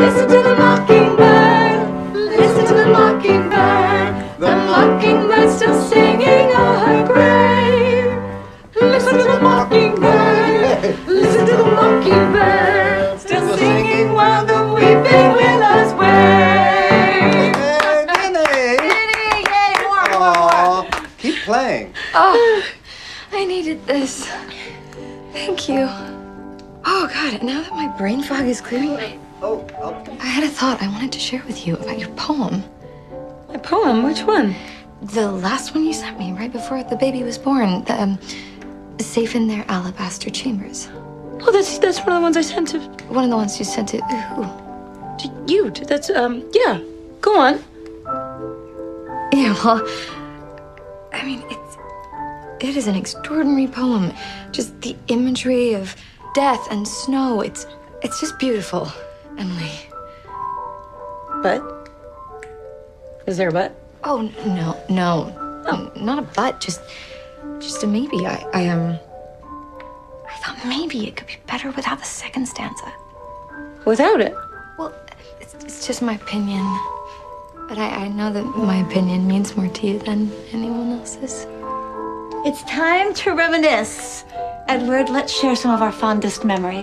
Listen to the mockingbird. Listen to the mockingbird. The mockingbird's still singing o'er her grave. Listen to the mockingbird. Listen to the mockingbird. Still singing while the weeping willows wave. Aw, keep playing. Oh, I needed this. Thank you. Oh, God, now that my brain fog is clearing, I, Oh, oh. I had a thought I wanted to share with you about your poem. My poem? Which one? The last one you sent me right before the baby was born. The, um, safe in their alabaster chambers. Oh, that's that's one of the ones I sent to, One of the ones you sent to who? to you. That's um yeah. Go on. Yeah, well, I mean, it's it is an extraordinary poem. Just the imagery of death and snow. It's it's just beautiful, Emily. But is there a but? Oh no, no, N- not a but. Just just a maybe. I I um. I thought maybe it could be better without the second stanza. Without it. Well, it's, it's just my opinion. But I, I know that my opinion means more to you than anyone else's. It's time to reminisce. Edward, let's share some of our fondest memories.